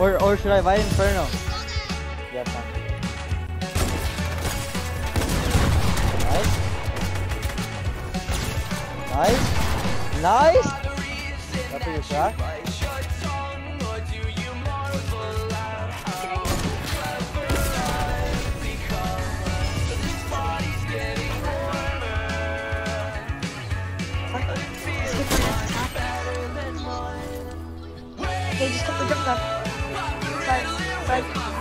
Or or should I buy Inferno? Yeah, fine. Nice. Nice. Nice. Happy your shot. Okay, just keep the jump up. Sorry.